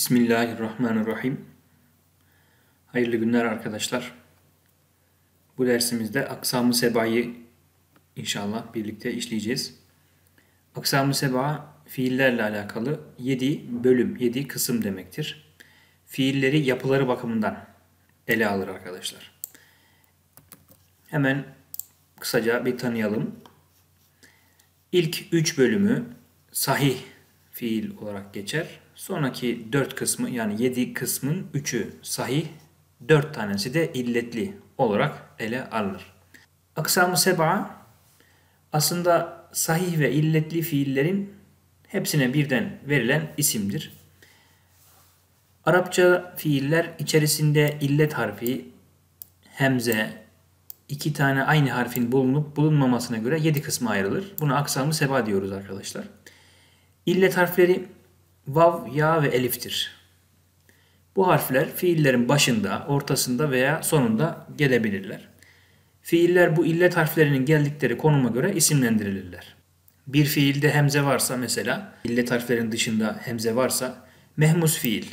Bismillahirrahmanirrahim. Hayırlı günler arkadaşlar. Bu dersimizde Aksam-ı Seba'yı inşallah birlikte işleyeceğiz. Aksam-ı Seba fiillerle alakalı 7 bölüm, 7 kısım demektir. Fiilleri yapıları bakımından ele alır arkadaşlar. Hemen kısaca bir tanıyalım. İlk 3 bölümü sahih fiil olarak geçer. Sonraki 4 kısmı yani 7 kısmın 3'ü sahih, 4 tanesi de illetli olarak ele alınır. Aksam-ı seba aslında sahih ve illetli fiillerin hepsine birden verilen isimdir. Arapça fiiller içerisinde illet harfi, hemze, iki tane aynı harfin bulunup bulunmamasına göre yedi kısma ayrılır. Buna aksamı seba diyoruz arkadaşlar. İllet harfleri vav, ya ve eliftir. Bu harfler fiillerin başında, ortasında veya sonunda gelebilirler. Fiiller bu illet harflerinin geldikleri konuma göre isimlendirilirler. Bir fiilde hemze varsa mesela, illet harflerin dışında hemze varsa mehmus fiil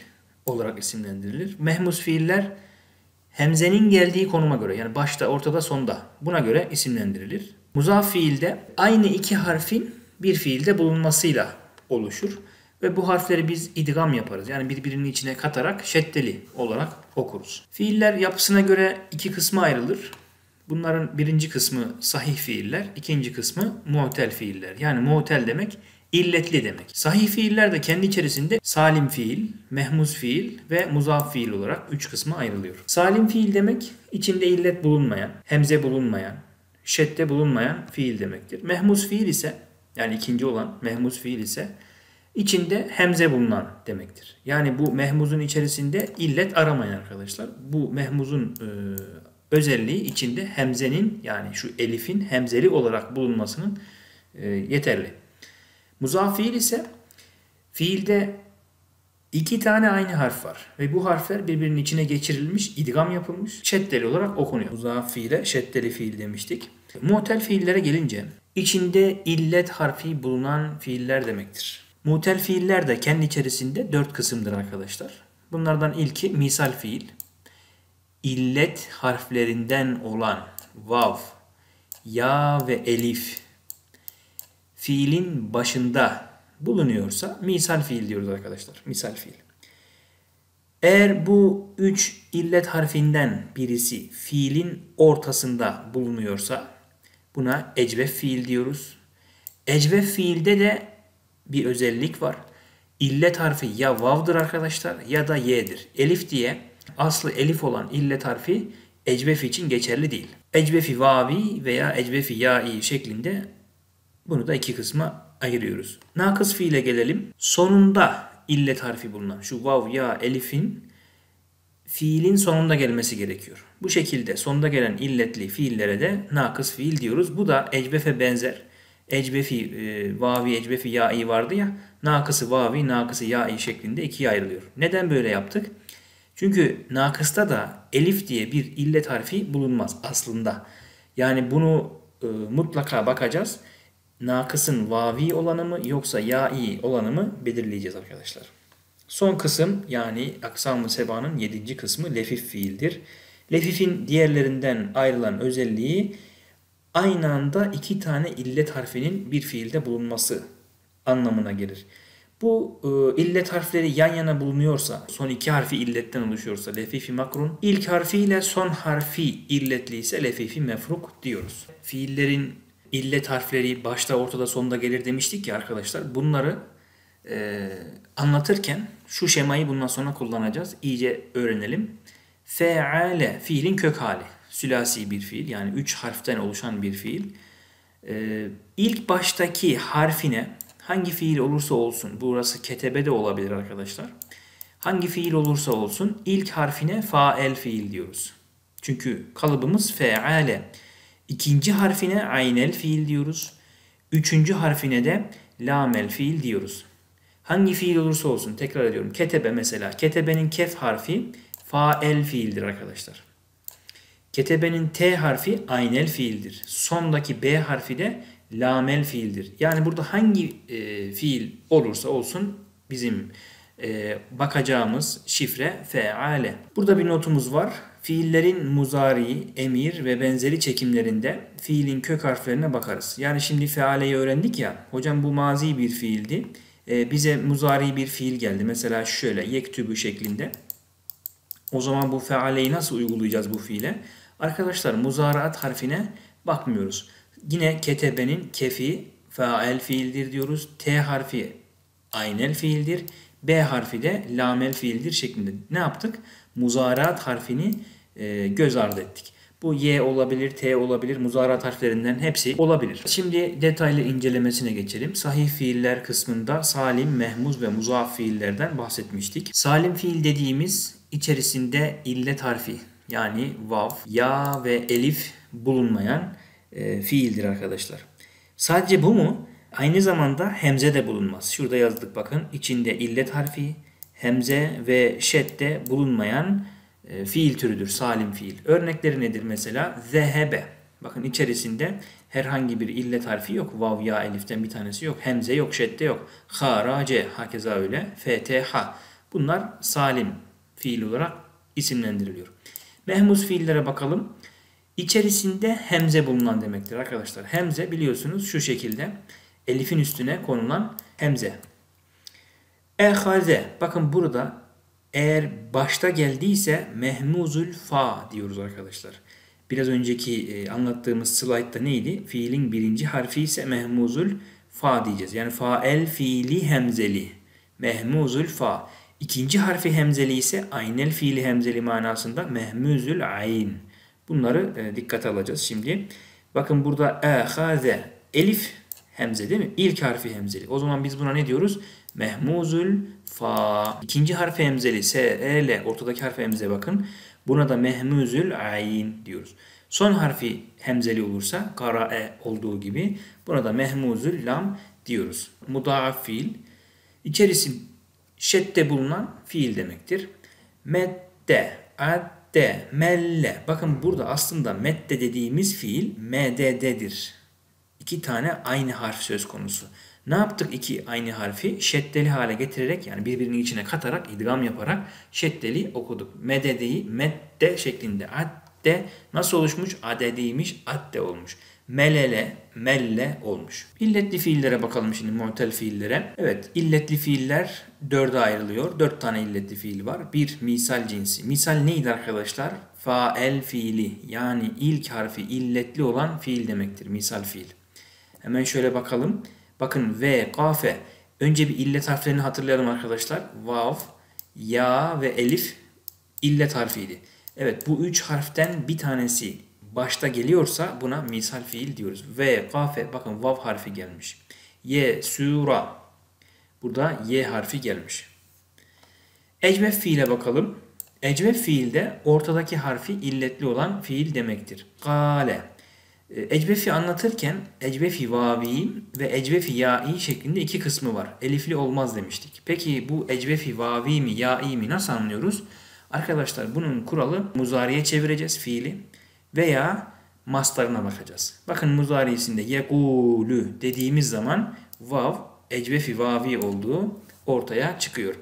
olarak isimlendirilir. Mehmus fiiller hemzenin geldiği konuma göre yani başta, ortada, sonda buna göre isimlendirilir. Muzaf fiilde aynı iki harfin bir fiilde bulunmasıyla oluşur. Ve bu harfleri biz idgam yaparız. Yani birbirinin içine katarak şeddeli olarak okuruz. Fiiller yapısına göre iki kısma ayrılır. Bunların birinci kısmı sahih fiiller, ikinci kısmı mu'tel fiiller. Yani mu'tel demek illetli demek. Sahih fiiller de kendi içerisinde salim fiil, mehmuz fiil ve muzaf fiil olarak üç kısma ayrılıyor. Salim fiil demek içinde illet bulunmayan, hemze bulunmayan, şedde bulunmayan fiil demektir. Mehmuz fiil ise yani ikinci olan mehmuz fiil ise içinde hemze bulunan demektir. Yani bu mehmuzun içerisinde illet aramayın arkadaşlar. Bu mehmuzun e, özelliği içinde hemzenin yani şu elifin hemzeli olarak bulunmasının e, yeterli. Muzaf ise fiilde iki tane aynı harf var ve bu harfler birbirinin içine geçirilmiş, idgam yapılmış, şeddeli olarak okunuyor. Muzaf fiile şeddeli fiil demiştik. Mu'tel fiillere gelince içinde illet harfi bulunan fiiller demektir. Mutel fiiller de kendi içerisinde dört kısımdır arkadaşlar. Bunlardan ilki misal fiil. İllet harflerinden olan vav, ya ve elif fiilin başında bulunuyorsa misal fiil diyoruz arkadaşlar. Misal fiil. Eğer bu üç illet harfinden birisi fiilin ortasında bulunuyorsa buna ecvef fiil diyoruz. Ecvef fiilde de bir özellik var. İllet harfi ya vav'dır arkadaşlar ya da y'dir. Elif diye aslı elif olan illet harfi ecvef için geçerli değil. Ecvefi vavi veya ecvefi ya'i şeklinde bunu da iki kısma ayırıyoruz. Nakıs fiile gelelim. Sonunda illet harfi bulunan şu vav ya elifin fiilin sonunda gelmesi gerekiyor. Bu şekilde sonunda gelen illetli fiillere de nakıs fiil diyoruz. Bu da ecvefe benzer ecbefi, e, vavi, ecbefi, ya'i vardı ya. Nakısı vavi, nakısı ya'i şeklinde ikiye ayrılıyor. Neden böyle yaptık? Çünkü nakısta da elif diye bir illet harfi bulunmaz aslında. Yani bunu e, mutlaka bakacağız. Nakısın vavi olanı mı yoksa ya'i olanı mı belirleyeceğiz arkadaşlar. Son kısım yani aksam-ı sebanın yedinci kısmı lefif fiildir. Lefifin diğerlerinden ayrılan özelliği aynı anda iki tane illet harfinin bir fiilde bulunması anlamına gelir. Bu e, illet harfleri yan yana bulunuyorsa, son iki harfi illetten oluşuyorsa lefifi makrun, ilk harfiyle son harfi illetli ise lefifi mefruk diyoruz. Fiillerin illet harfleri başta ortada sonunda gelir demiştik ya arkadaşlar. Bunları e, anlatırken şu şemayı bundan sonra kullanacağız. İyice öğrenelim. Feale fiilin kök hali sülasi bir fiil yani üç harften oluşan bir fiil. Ee, ilk baştaki harfine hangi fiil olursa olsun burası ketebe de olabilir arkadaşlar. Hangi fiil olursa olsun ilk harfine fael fiil diyoruz. Çünkü kalıbımız feale. İkinci harfine aynel fiil diyoruz. Üçüncü harfine de lamel fiil diyoruz. Hangi fiil olursa olsun tekrar ediyorum. Ketebe mesela. Ketebenin kef harfi fael fiildir arkadaşlar. Ketebenin T harfi aynel fiildir. Sondaki B harfi de lamel fiildir. Yani burada hangi e, fiil olursa olsun bizim e, bakacağımız şifre feale. Burada bir notumuz var. Fiillerin muzari, emir ve benzeri çekimlerinde fiilin kök harflerine bakarız. Yani şimdi fealeyi öğrendik ya. Hocam bu mazi bir fiildi. E, bize muzari bir fiil geldi. Mesela şöyle yektübü şeklinde. O zaman bu fealeyi nasıl uygulayacağız bu fiile? Arkadaşlar muzaraat harfine bakmıyoruz. Yine ketebenin kefi fael fiildir diyoruz. T harfi aynel fiildir. B harfi de lamel fiildir şeklinde. Ne yaptık? Muzaraat harfini e, göz ardı ettik. Bu Y olabilir, T olabilir, muzaraat harflerinden hepsi olabilir. Şimdi detaylı incelemesine geçelim. Sahih fiiller kısmında salim, mehmuz ve muzaaf fiillerden bahsetmiştik. Salim fiil dediğimiz içerisinde illet harfi yani vav, ya ve elif bulunmayan e, fiildir arkadaşlar. Sadece bu mu? Aynı zamanda hemze de bulunmaz. Şurada yazdık bakın. içinde illet harfi, hemze ve şedde bulunmayan e, fiil türüdür. Salim fiil. Örnekleri nedir mesela? Zehebe. Bakın içerisinde herhangi bir illet harfi yok. Vav, ya, eliften bir tanesi yok. Hemze yok, şedde yok. Harace, hakeza öyle. FTH. Bunlar salim fiil olarak isimlendiriliyor. Mehmuz fiillere bakalım. İçerisinde hemze bulunan demektir arkadaşlar. Hemze biliyorsunuz şu şekilde elifin üstüne konulan hemze. Ehaze. Bakın burada eğer başta geldiyse mehmuzul fa diyoruz arkadaşlar. Biraz önceki e, anlattığımız slaytta neydi? Fiilin birinci harfi ise mehmuzul fa diyeceğiz. Yani fael fiili hemzeli. Mehmuzul fa. İkinci harfi hemzeli ise aynel fiili hemzeli manasında mehmuzul ayn. Bunları e, dikkate alacağız şimdi. Bakın burada ehaze elif hemze değil mi? İlk harfi hemzeli. O zaman biz buna ne diyoruz? Mehmuzul fa. İkinci harfi hemzeli s e l ortadaki harfi hemze bakın. Buna da mehmuzul ayn diyoruz. Son harfi hemzeli olursa kara e olduğu gibi buna da mehmuzul lam diyoruz. Mudaaf fiil içerisi şedde bulunan fiil demektir. Medde, adde, melle. Bakın burada aslında medde dediğimiz fiil mdd'dir. İki tane aynı harf söz konusu. Ne yaptık iki aynı harfi? Şeddeli hale getirerek yani birbirinin içine katarak, idgam yaparak şeddeli okuduk. Mededeyi medde şeklinde. Adde nasıl oluşmuş? Adediymiş, adde olmuş melele, melle olmuş. İlletli fiillere bakalım şimdi mu'tel fiillere. Evet illetli fiiller dörde ayrılıyor. Dört tane illetli fiil var. Bir misal cinsi. Misal neydi arkadaşlar? Fael fiili yani ilk harfi illetli olan fiil demektir. Misal fiil. Hemen şöyle bakalım. Bakın V, kafe. Önce bir illet harflerini hatırlayalım arkadaşlar. Vav, ya ve elif illet harfiydi. Evet bu üç harften bir tanesi başta geliyorsa buna misal fiil diyoruz. Ve kafe bakın vav harfi gelmiş. Ye sura burada ye harfi gelmiş. Ecvef fiile bakalım. Ecvef fiilde ortadaki harfi illetli olan fiil demektir. Gale. E, ecvefi anlatırken ecvefi vavi ve ecvefi ya'i şeklinde iki kısmı var. Elifli olmaz demiştik. Peki bu ecvefi vavi mi ya'i mi nasıl anlıyoruz? Arkadaşlar bunun kuralı muzariye çevireceğiz fiili veya mastarına bakacağız. Bakın muzarisinde yekulu dediğimiz zaman vav ecvefi vavi olduğu ortaya çıkıyor.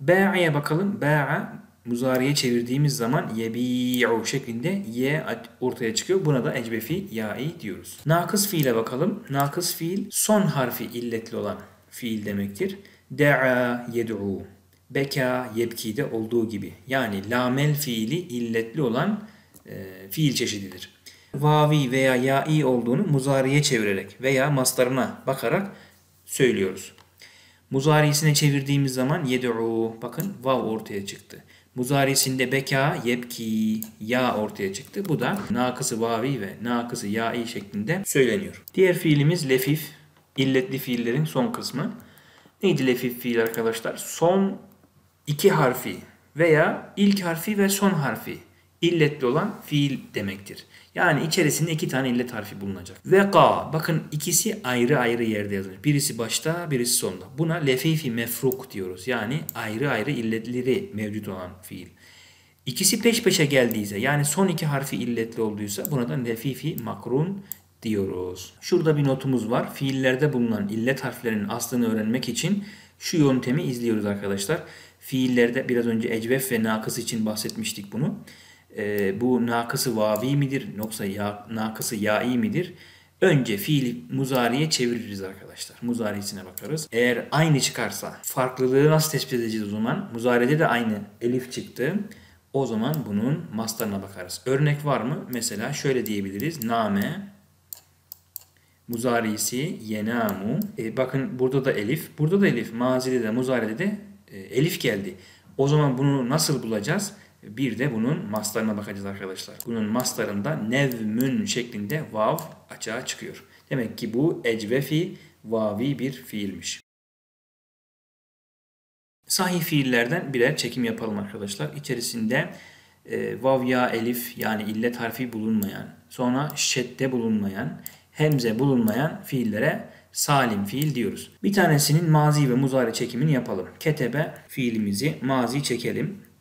Ba'ya bakalım. Ba'a muzariye çevirdiğimiz zaman yebi'u şeklinde ye ortaya çıkıyor. Buna da ecvefi ya'i diyoruz. Nakıs fiile bakalım. Nakıs fiil son harfi illetli olan fiil demektir. Da'a yed'u. Beka yebki'de olduğu gibi. Yani lamel fiili illetli olan e, fiil çeşididir. Vavi veya ya'i olduğunu muzariye çevirerek veya mastarına bakarak söylüyoruz. Muzarisine çevirdiğimiz zaman yed'u bakın vav ortaya çıktı. Muzarisinde beka, yebki, ya ortaya çıktı. Bu da nakısı vavi ve nakısı ya'i şeklinde söyleniyor. Diğer fiilimiz lefif, illetli fiillerin son kısmı. Neydi lefif fiil arkadaşlar? Son iki harfi veya ilk harfi ve son harfi illetli olan fiil demektir. Yani içerisinde iki tane illet harfi bulunacak. Ve ka. Bakın ikisi ayrı ayrı yerde yazılır. Birisi başta, birisi sonda. Buna lefifi mefruk diyoruz. Yani ayrı ayrı illetleri mevcut olan fiil. İkisi peş peşe geldiyse yani son iki harfi illetli olduysa buna da lefifi makrun diyoruz. Şurada bir notumuz var. Fiillerde bulunan illet harflerinin aslını öğrenmek için Şu yöntemi izliyoruz arkadaşlar. Fiillerde biraz önce ecvef ve nakıs için bahsetmiştik bunu. Ee, bu nakısı vavi midir yoksa ya, nakısı ya'i midir? Önce fiil muzariye çeviririz arkadaşlar. Muzarisine bakarız. Eğer aynı çıkarsa farklılığı nasıl tespit edeceğiz o zaman? Muzaride de aynı elif çıktı. O zaman bunun mastarına bakarız. Örnek var mı? Mesela şöyle diyebiliriz. Name muzarisi yenamu. E, bakın burada da elif. Burada da elif. Mazide de muzaride de e, elif geldi. O zaman bunu nasıl bulacağız? Bir de bunun maslarına bakacağız arkadaşlar. Bunun maslarında nevmün şeklinde vav açığa çıkıyor. Demek ki bu ecvefi vavi bir fiilmiş. Sahih fiillerden birer çekim yapalım arkadaşlar. İçerisinde e, vav ya elif yani illet harfi bulunmayan, sonra şedde bulunmayan, hemze bulunmayan fiillere salim fiil diyoruz. Bir tanesinin mazi ve muzari çekimini yapalım. Ketebe fiilimizi mazi çekelim.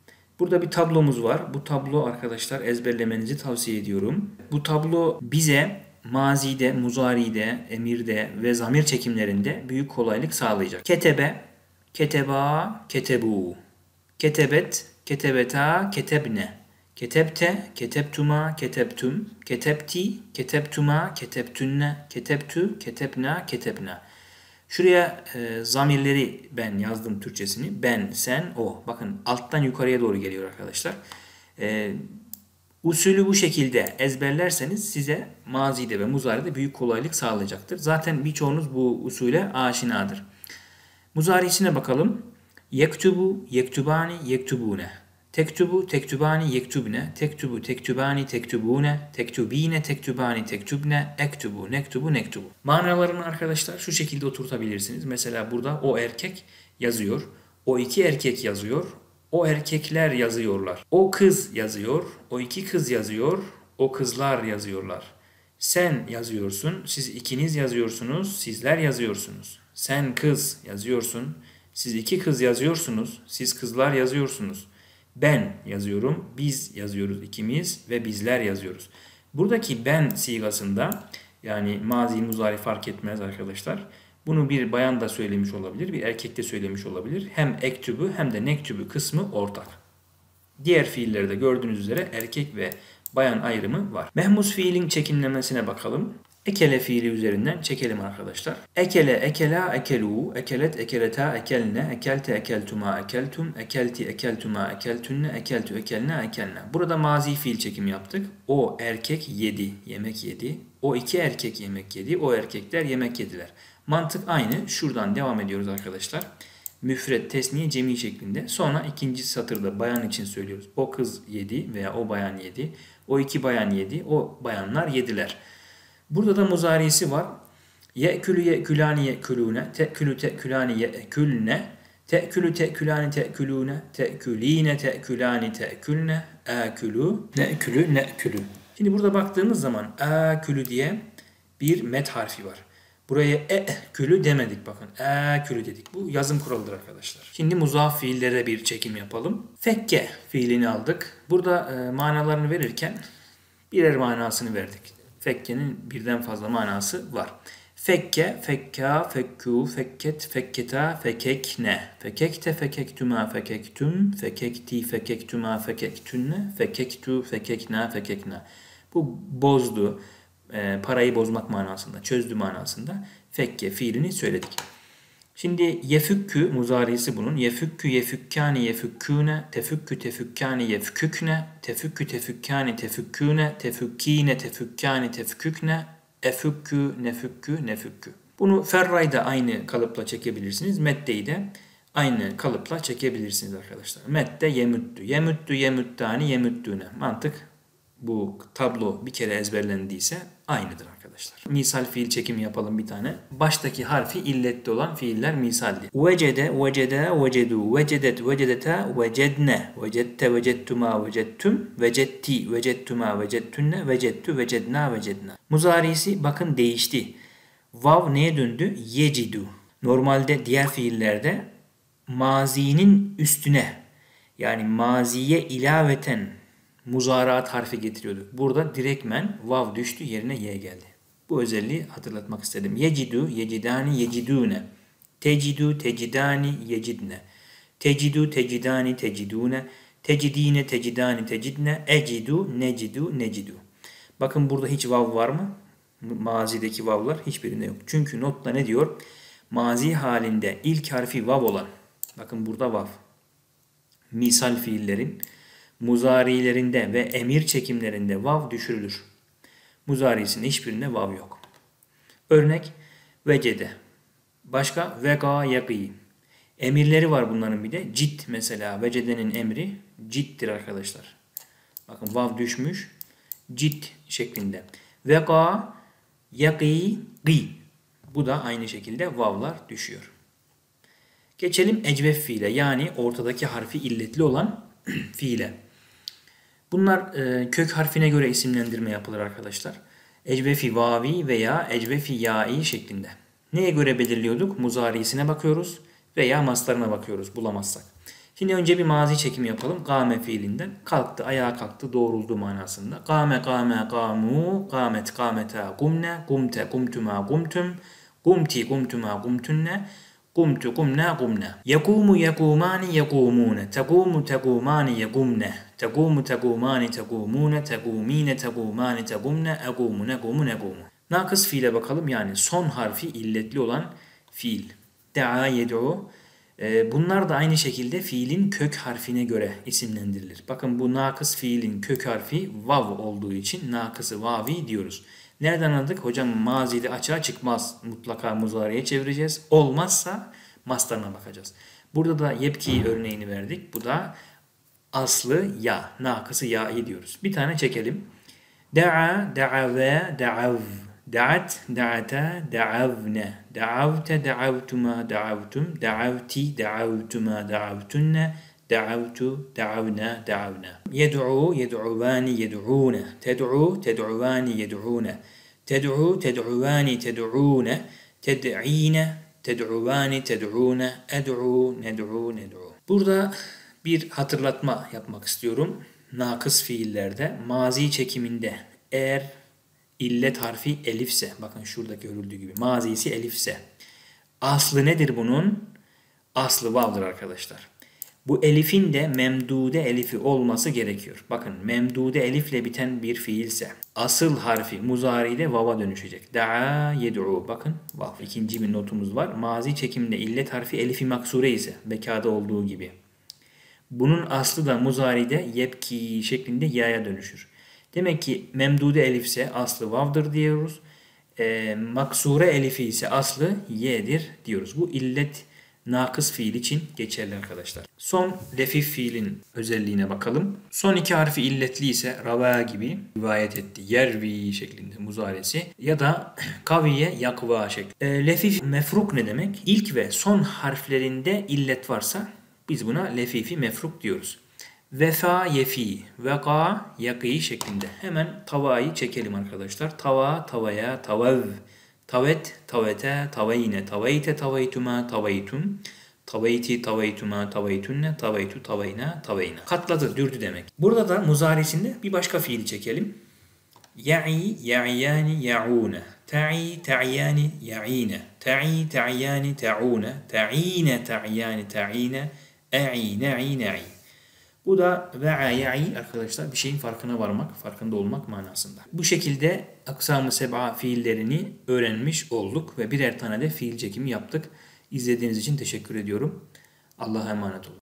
Burada bir tablomuz var. Bu tablo arkadaşlar ezberlemenizi tavsiye ediyorum. Bu tablo bize mazide, muzaride, emirde ve zamir çekimlerinde büyük kolaylık sağlayacak. Ketebe, keteba, ketebu. Ketebet, ketebeta, ketebne. Ketebte, ketebtuma, ketebtum. Ketebti, ketebtuma, ketebtünne. Ketebtü, ketebna, ketebna. Şuraya e, zamirleri ben yazdım Türkçesini. Ben, sen, o. Bakın alttan yukarıya doğru geliyor arkadaşlar. E, usulü bu şekilde ezberlerseniz size mazide ve muzaride büyük kolaylık sağlayacaktır. Zaten birçoğunuz bu usule aşinadır. Muzarisine bakalım. Yektubu, yektubani, yektubune. Tektubu, tektubani, yektubne. Tektubu, tektubani, tektubune. Tektubine, tektubani, tektubne. Ektubu, nektubu, nektubu. Manalarını arkadaşlar şu şekilde oturtabilirsiniz. Mesela burada o erkek yazıyor. O iki erkek yazıyor. O erkekler yazıyorlar. O kız yazıyor. O iki kız yazıyor. O kızlar yazıyorlar. Sen yazıyorsun. Siz ikiniz yazıyorsunuz. Sizler yazıyorsunuz. Sen kız yazıyorsun. Siz iki kız yazıyorsunuz. Siz kızlar yazıyorsunuz. Ben yazıyorum, biz yazıyoruz ikimiz ve bizler yazıyoruz. Buradaki ben sigasında yani mazi muzari fark etmez arkadaşlar. Bunu bir bayan da söylemiş olabilir, bir erkek de söylemiş olabilir. Hem ektübü hem de nektübü kısmı ortak. Diğer fiillerde gördüğünüz üzere erkek ve bayan ayrımı var. Mehmus fiilin çekimlemesine bakalım. Ekele fiili üzerinden çekelim arkadaşlar. Ekele, ekela, ekelu, ekelet, ekeleta, ekelne, ekelte, ekeltuma, ekeltum, ekelti, ekeltuma, ekeltünne, ekeltü, ekelne, ekelne. Burada mazi fiil çekim yaptık. O erkek yedi, yemek yedi. O iki erkek yemek yedi. O erkekler yemek yediler. Mantık aynı. Şuradan devam ediyoruz arkadaşlar. Müfret, tesniye, cemi şeklinde. Sonra ikinci satırda bayan için söylüyoruz. O kız yedi veya o bayan yedi. O iki bayan yedi. O bayanlar yediler. Burada da muzarisi var. Ye'külü ye'külani ye'külüne, te'külü te'külani ye'külne, te'külü te'külani te'külüne, te'küline te'külani te'külne, e'külü ne'külü ne'külü. Şimdi burada baktığımız zaman e'külü diye bir met harfi var. Buraya e külü demedik bakın. E külü dedik. Bu yazım kuralıdır arkadaşlar. Şimdi muzaf fiillere bir çekim yapalım. Fekke fiilini aldık. Burada e, manalarını verirken birer manasını verdik. Fekke'nin birden fazla manası var. Fekke, fekka, fekku, fekket, fekketa, fekekne. Fekekte, fekektuma, fekektum, fekekti, fekektuma, fekektünne, fekektu, fekekna, fekekna. Bu bozdu, e, parayı bozmak manasında, çözdü manasında fekke fiilini söyledik. Şimdi yefükkü muzarisi bunun. Yefükkü yefükkâni yefükkûne, tefükkü tefükkâni yefkükne, tefükkü tefükkâni tefükkûne, tefükkîne tefükkâni tefkükne, efükkü nefükkü nefükkü. Bunu ferrayı da aynı kalıpla çekebilirsiniz. Meddeyi de aynı kalıpla çekebilirsiniz arkadaşlar. Medde yemüttü. Yemüttü yemüttani yemüttüne. Mantık bu tablo bir kere ezberlendiyse aynıdır arkadaşlar. Misal fiil çekimi yapalım bir tane. Baştaki harfi illetli olan fiiller misaldi. Vecede, vecede, vecedu, vecedet, vecedeta, vecedne, vecette, vecettuma, vecettum, vecetti, vecettuma, vecettünne, vecettü, vecedna, vecedna. Muzarisi bakın değişti. Vav neye döndü? Yecidu. Normalde diğer fiillerde mazinin üstüne yani maziye ilaveten muzaraat harfi getiriyorduk. Burada direkmen vav düştü yerine ye geldi. Bu özelliği hatırlatmak istedim. Yecidu, yecidani, yecidune. Tecidu, tecidani, yecidne. Tecidu, tecidani, tecidune. Tecidine, tecidani, tecidne. Ecidu, necidu, necidu. Bakın burada hiç vav var mı? Mazideki vavlar hiçbirinde yok. Çünkü notta ne diyor? Mazi halinde ilk harfi vav olan. Bakın burada vav. Misal fiillerin muzarilerinde ve emir çekimlerinde vav düşürülür. Muzarisinin hiçbirinde vav yok. Örnek vecede. Başka vega yaki. Emirleri var bunların bir de. Cid mesela. Vecedenin emri ciddir arkadaşlar. Bakın vav düşmüş. Cid şeklinde. Vega yaki gi. Bu da aynı şekilde vavlar düşüyor. Geçelim ecvef fiile yani ortadaki harfi illetli olan fiile. Bunlar e, kök harfine göre isimlendirme yapılır arkadaşlar. Ecvefi vavi veya ecvefi ya'i şeklinde. Neye göre belirliyorduk? Muzarisine bakıyoruz veya maslarına bakıyoruz bulamazsak. Şimdi önce bir mazi çekimi yapalım. Kame fiilinden. Kalktı, ayağa kalktı, doğruldu manasında. Kame, kame, kamu, kamet, kameta, kumne, kumte, kumtuma, kumtum, kumti, kumtuma, kumtunne, kumtu, kumna, kumna. Yakumu, yakumani, yakumune. Takumu, takumani, yakumne. Takumu, takumani, takumune. Takumine, takumani, takumne. Akumu, nekumu, nekumu. Nakıs fiile bakalım. Yani son harfi illetli olan fiil. Da'a, yed'u. Ee, bunlar da aynı şekilde fiilin kök harfine göre isimlendirilir. Bakın bu nakıs fiilin kök harfi vav olduğu için nakısı vavi diyoruz. Nereden anladık? Hocam mazide açığa çıkmaz. Mutlaka muzariye çevireceğiz. Olmazsa mastarına bakacağız. Burada da yepki örneğini verdik. Bu da aslı ya. Nakısı ya'yı diyoruz. Bir tane çekelim. Da'a, da'ave, da'av. Da'at, da'ata, da'avne. Da'avte, da'avtuma, da'avtum. Da'avti, da'avtuma, da'avtunne. Da'avtu, da'avna, da'avna. Yed'u, yed'uvani, yed'une. Ted'u, ted'uvani, yed'une. Ted'u, ted'uvani, ted'une. Ted'ine, ted'uvani, ted'une. Ed'u, ned'u, ned'u. Burada bir hatırlatma yapmak istiyorum. Nakıs fiillerde mazi çekiminde eğer illet harfi elifse, bakın şurada görüldüğü gibi mazisi elifse. Aslı nedir bunun? Aslı vavdır arkadaşlar. Bu elifin de memdude elifi olması gerekiyor. Bakın memdude elifle biten bir fiilse asıl harfi muzari'de vava dönüşecek. Da'a yed'u. Bakın vav. İkinci bir notumuz var. Mazi çekimde illet harfi elifi maksure ise bekada olduğu gibi. Bunun aslı da muzari'de yepki şeklinde ya'ya dönüşür. Demek ki memdude elifse aslı vav'dır diyoruz. E, maksure elifi ise aslı y'dir diyoruz. Bu illet nakıs fiil için geçerli arkadaşlar. Son lefif fiilin özelliğine bakalım. Son iki harfi illetli ise rava gibi rivayet etti. Yervi şeklinde muzaresi ya da kaviye yakva şeklinde. E, lefif mefruk ne demek? İlk ve son harflerinde illet varsa biz buna lefifi mefruk diyoruz. Vefa yefi, veka yakî şeklinde. Hemen tavayı çekelim arkadaşlar. Tava, tavaya, tavav. Tavet, tavete, tavayine, tavayte, tavaytuma, tavaytum. Tavayti, tavaytuma, tavaytunne, tavaytu, tavayna, tavayna. Katladı, dürdü demek. Burada da muzarisinde bir başka fiili çekelim. Ya'i, ya'yani, ya'une. Ta'i, ta'yani, ya'ine. Ta'i, ta'yani, ta'une. Ta'ine, ta'yani, ta'ine. E'i, ne'i, ne'i. Bu da ve'a ya'i arkadaşlar bir şeyin farkına varmak, farkında olmak manasında. Bu şekilde aksam-ı seba fiillerini öğrenmiş olduk ve birer tane de fiil çekimi yaptık. İzlediğiniz için teşekkür ediyorum. Allah'a emanet olun.